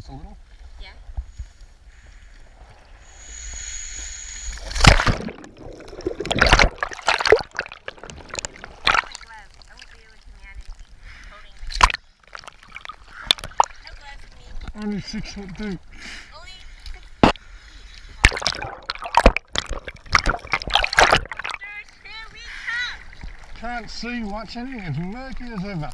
Kind a little? Yeah. Only six foot two. Can't see in it. It's murky as ever.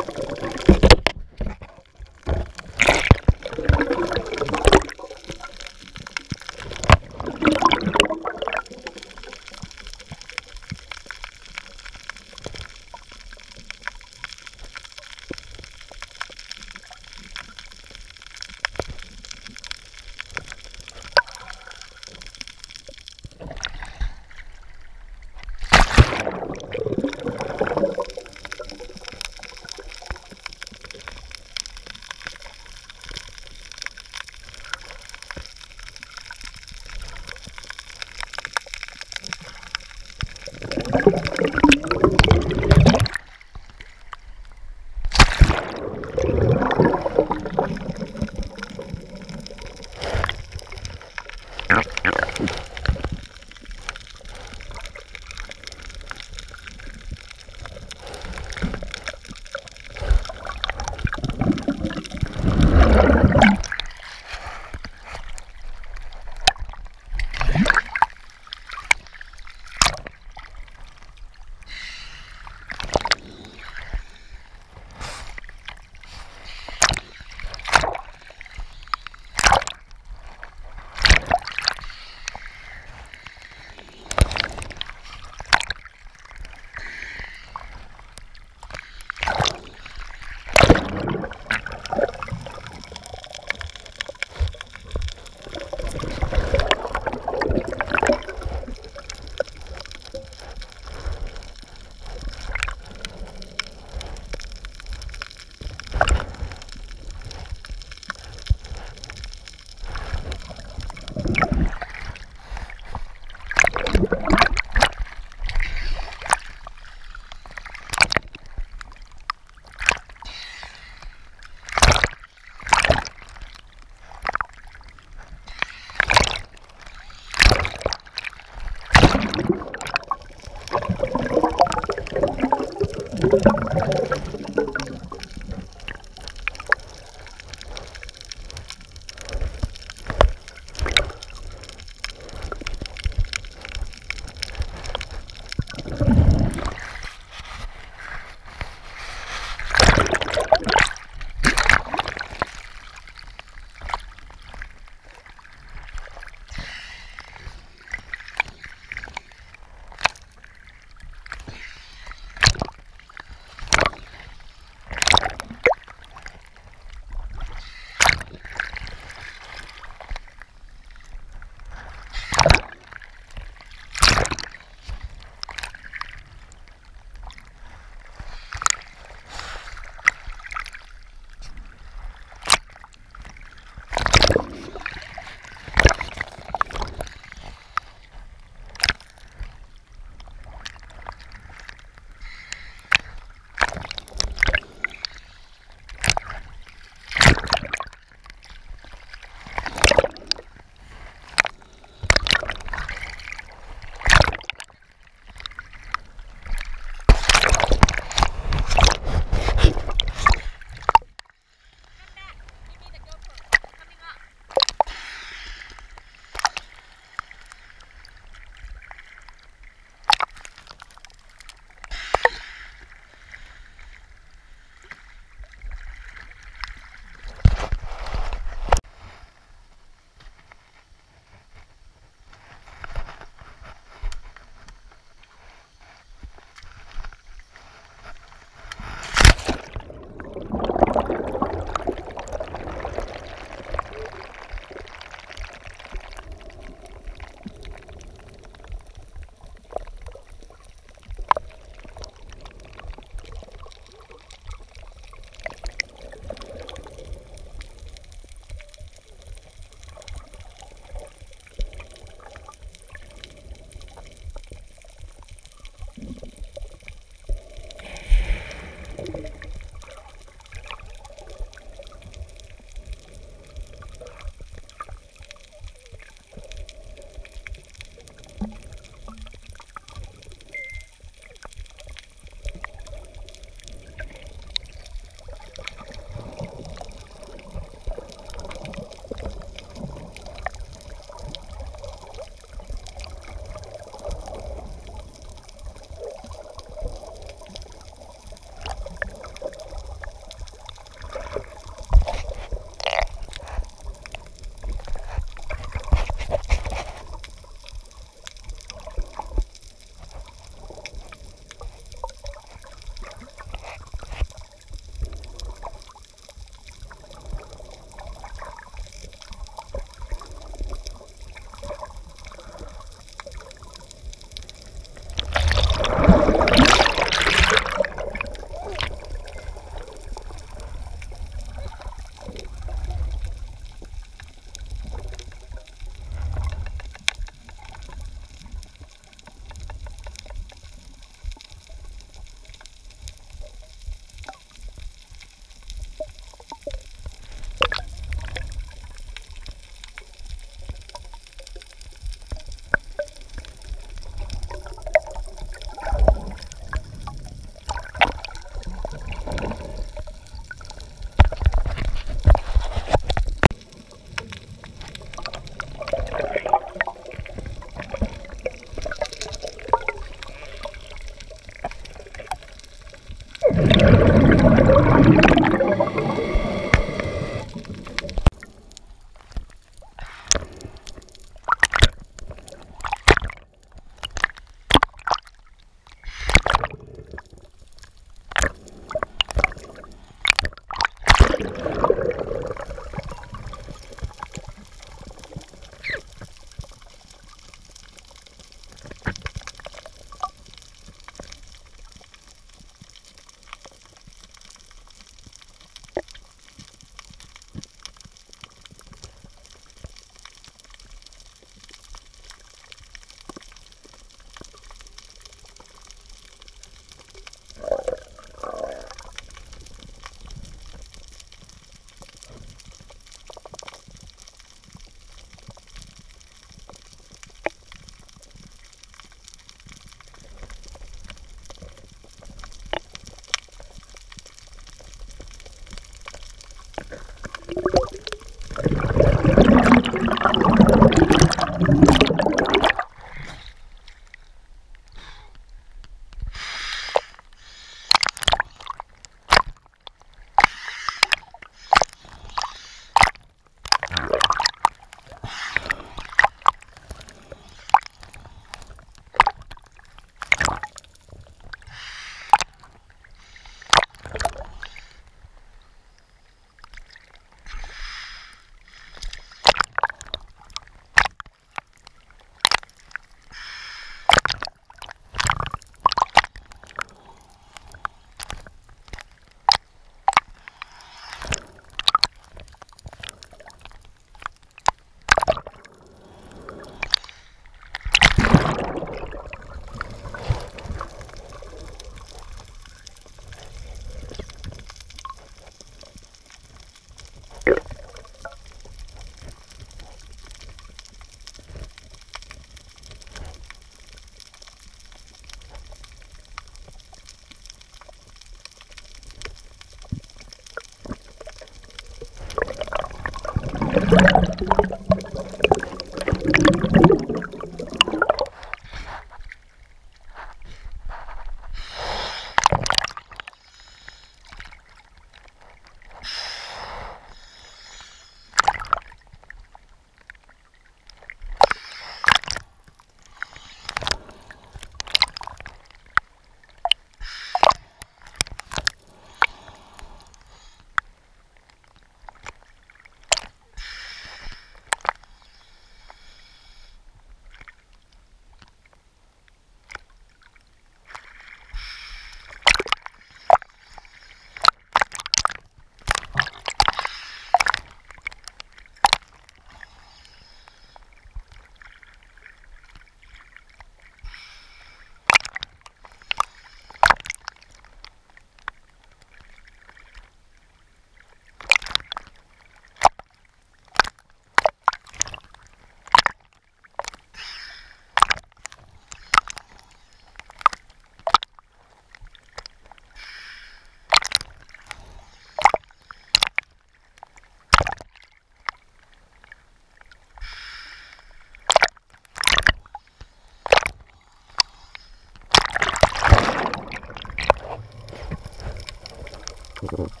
Mm-hmm.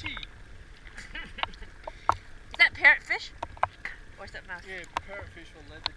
Pretty. Is that parrotfish? Or is that mouse? Yeah, parrotfish or leather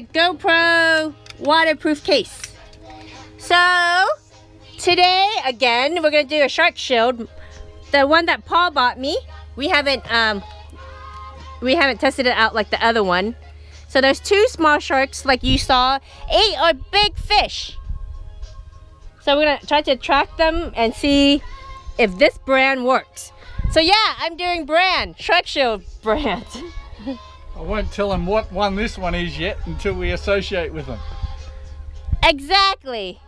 GoPro waterproof case. So today again we're gonna do a shark shield. The one that Paul bought me. We haven't um we haven't tested it out like the other one. So there's two small sharks like you saw, eight are big fish. So we're gonna try to track them and see if this brand works. So yeah, I'm doing brand, Shark Shield brand. I won't tell them what one this one is yet until we associate with them. Exactly.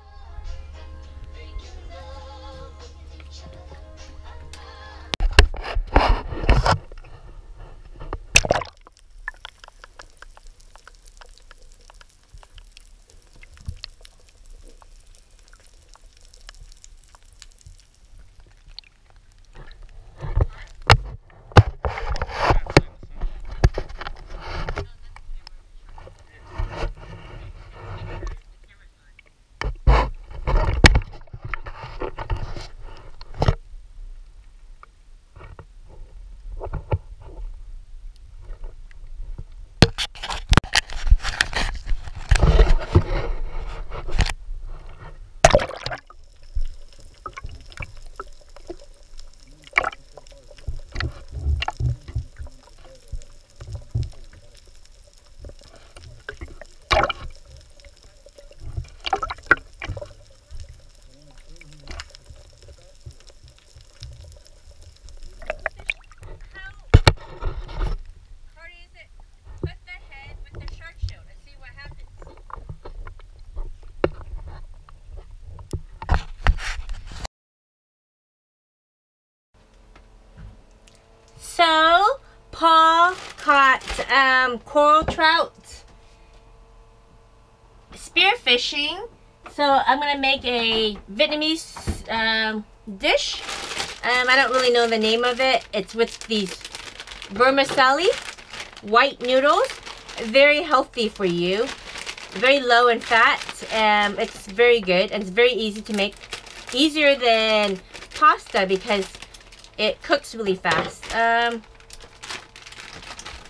So, Um, coral trout spear fishing. So I'm gonna make a Vietnamese um, dish. Um, I don't really know the name of it. It's with these vermicelli, white noodles. Very healthy for you. Very low in fat. Um, it's very good and it's very easy to make. Easier than pasta because it cooks really fast. Um,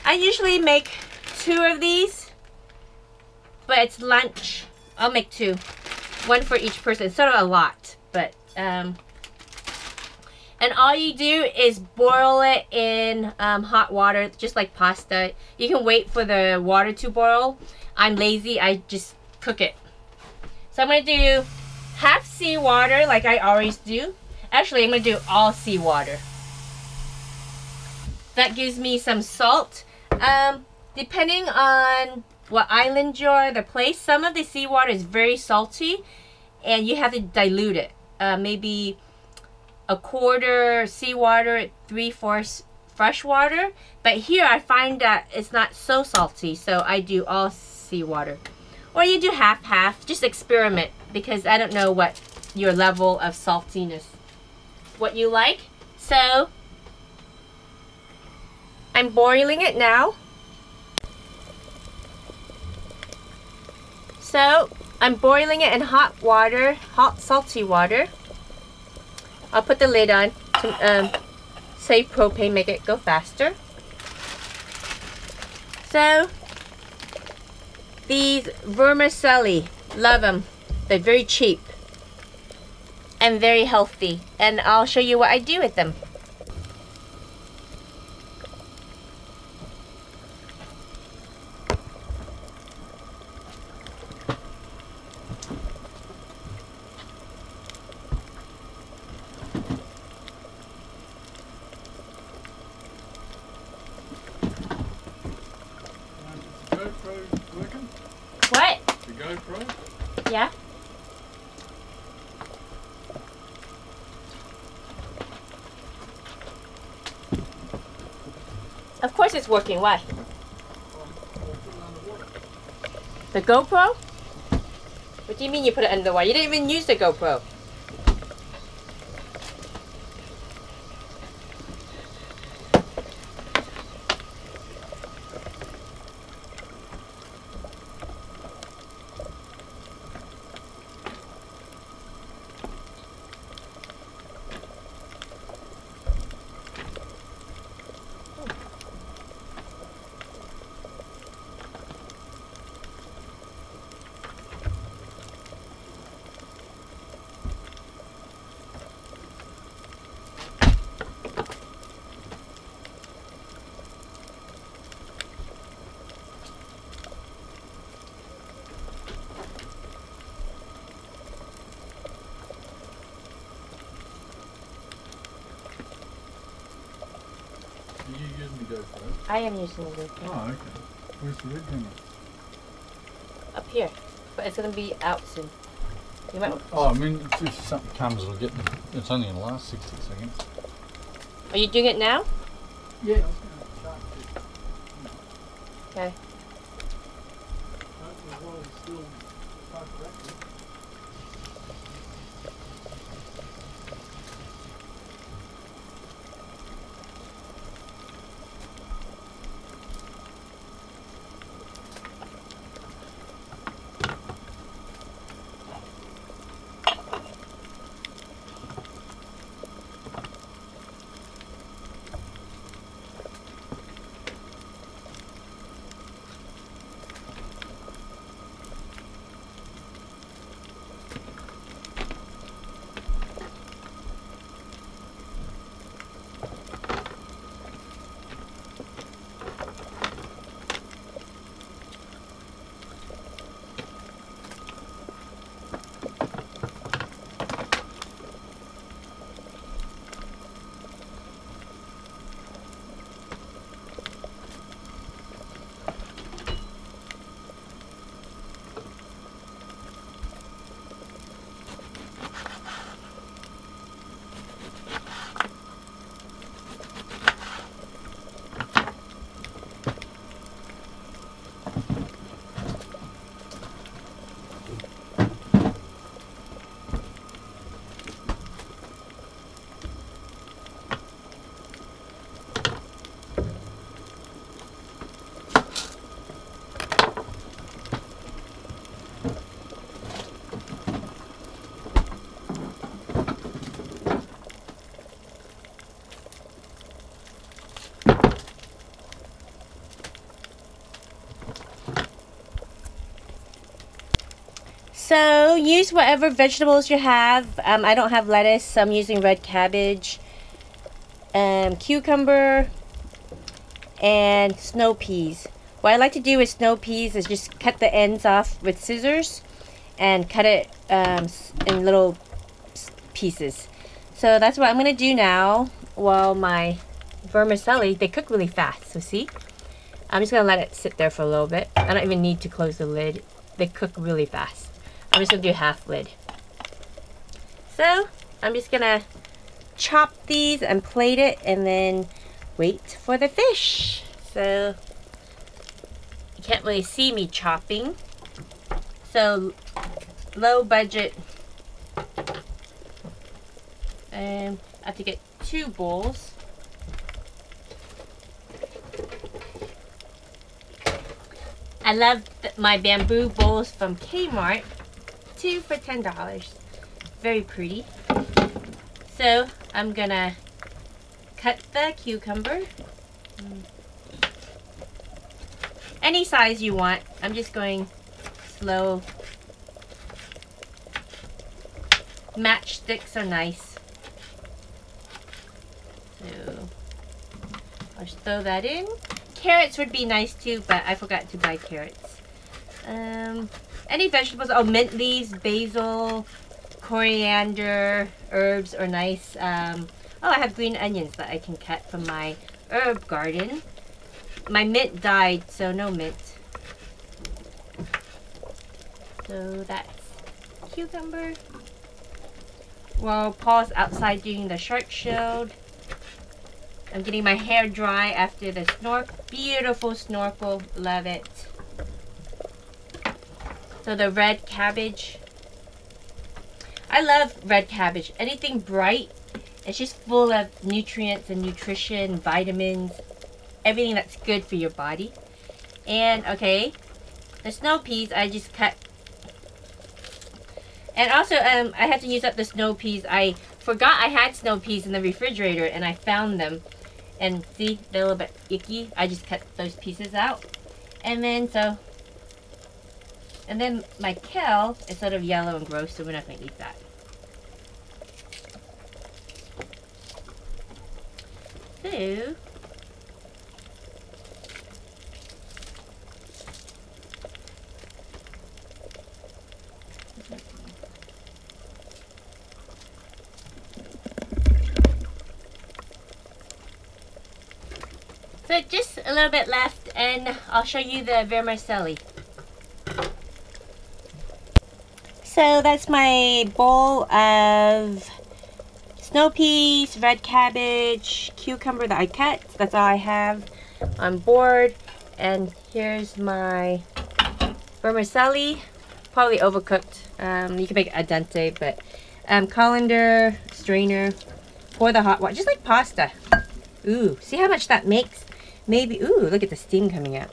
I usually make two of these, but it's lunch. I'll make two. One for each person. It's sort of a lot, but um, and all you do is boil it in um, hot water, just like pasta. You can wait for the water to boil. I'm lazy, I just cook it. So I'm gonna do half seawater like I always do. Actually, I'm gonna do all seawater. That gives me some salt. Um, depending on what island you're, the place, some of the seawater is very salty and you have to dilute it. Uh, maybe a quarter seawater, three fourths fresh water. But here I find that it's not so salty, so I do all seawater. Or you do half half, just experiment because I don't know what your level of saltiness, what you like. So I'm boiling it now. So I'm boiling it in hot water, hot salty water. I'll put the lid on to um, save propane, make it go faster. So, these vermicelli, love them. They're very cheap and very healthy. And I'll show you what I do with them. The GoPro working? What? The GoPro? Yeah? Of course working. Why? The GoPro? What do you mean you put it underwater? You didn't even use the GoPro. Are you using the GoPro? I am using the GoPro. Oh, okay. Where's the red camera? Up here. But it's gonna be out soon. You might Oh, I mean, if- if something comes, it'll get. It's only going to last 60 seconds. Are you doing it now? Yeah. Use whatever vegetables you have. Um, I don't have lettuce, so I'm using red cabbage, um, cucumber, and snow peas. What I like to do with snow peas is just cut the ends off with scissors and cut it um, in little pieces. So that's what I'm going to do now while my vermicelli, they cook really fast. So see? I'm just going to let it sit there for a little bit. I don't even need to close the lid. They cook really fast. I'm just to do half lid. So I'm just to chop these and plate it and then wait for the fish. So you can't really see me chopping. So low budget. And I have to get two bowls. I love my bamboo bowls from Kmart. Two for $10. Very pretty. So I'm gonna cut the cucumber. Any size you want. I'm just going slow. Matchsticks are nice. So I'll just throw that in. Carrots would be nice too, but I forgot to buy carrots. Um, any vegetables? Oh, mint leaves, basil, coriander, herbs are nice. Um, oh, I have green onions that I can cut from my herb garden. My mint died, so no mint. So that's cucumber. Well, Paul's outside doing the shark shield. I'm getting my hair dry after the snorkel. Beautiful snorkel. Love it. So the red cabbage. I love red cabbage. Anything bright. It's just full of nutrients and nutrition, vitamins, everything that's good for your body. And, okay, the snow peas I just cut. And also, um, I have to use up the snow peas. I forgot I had snow peas in the refrigerator and I found them. And see, they're a little bit icky. I just cut those pieces out. And then, so, and then my kale is sort of yellow and gross, so we're not going to eat that. So, So just a little bit left and I'll show you the vermicelli. So that's my bowl of snow peas, red cabbage, cucumber that I cut. That's all I have on board. And here's my vermicelli. Probably overcooked. Um, you can make it al dente, but um, colander, strainer, pour the hot water, just like pasta. Ooh, see how much that makes? Maybe, ooh, look at the steam coming out.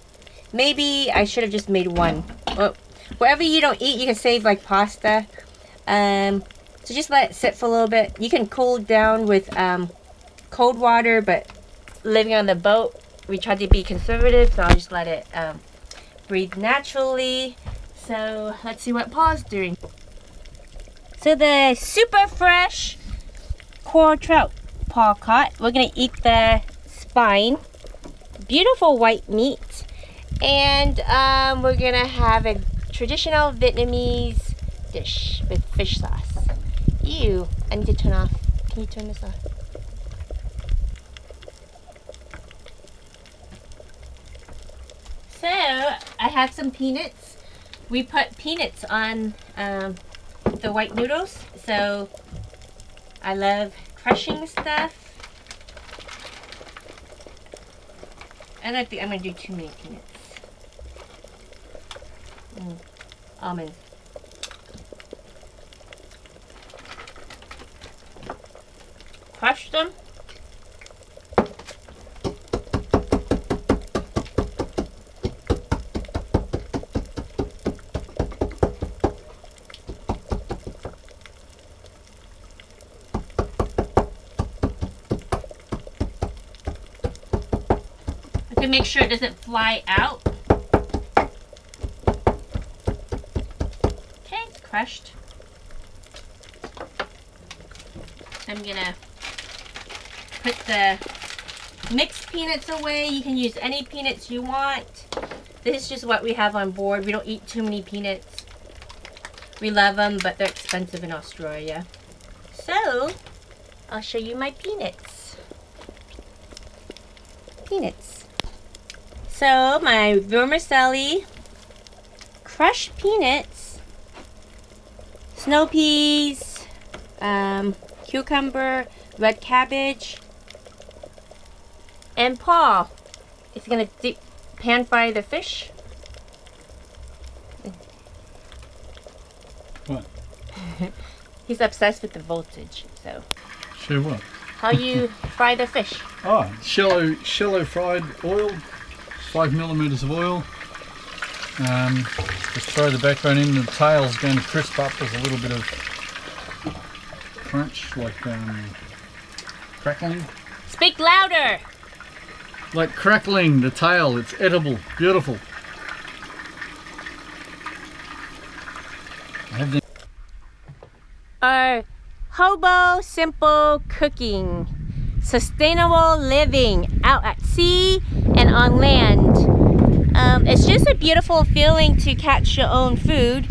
Maybe I should have just made one. Well, whatever you don't eat, you can save like pasta. Um, so just let it sit for a little bit. You can cool down with um, cold water, but living on the boat, we try to be conservative, so I'll just let it um, breathe naturally. So let's see what Paul's doing. So the super fresh coral trout Paul caught. We're gonna eat the spine beautiful white meat. And um, we're gonna have a traditional Vietnamese dish with fish sauce. Ew, I need to turn off. Can you turn this off? So, I have some peanuts. We put peanuts on um, the white noodles. So, I love crushing stuff. And I think I'm to do too many peanuts. Mm. Crush them. to make sure it doesn't fly out. Okay, crushed. I'm gonna put the mixed peanuts away. You can use any peanuts you want. This is just what we have on board. We don't eat too many peanuts. We love them, but they're expensive in Australia. So, I'll show you my peanuts. Peanuts. So, my vermicelli, crushed peanuts, snow peas, um, cucumber, red cabbage, and Paul is gonna deep pan fry the fish. What? He's obsessed with the voltage, so. Sure what? How you fry the fish? Oh, shallow, shallow fried oil, five millimeters of oil. Um, just throw the backbone in. The tail's going to crisp up. There's a little bit of crunch, like um, crackling, Speak louder! like crackling. The tail, it's edible, beautiful. I have the Our hobo simple cooking, sustainable living out at sea and on land it's just a beautiful feeling to catch your own food.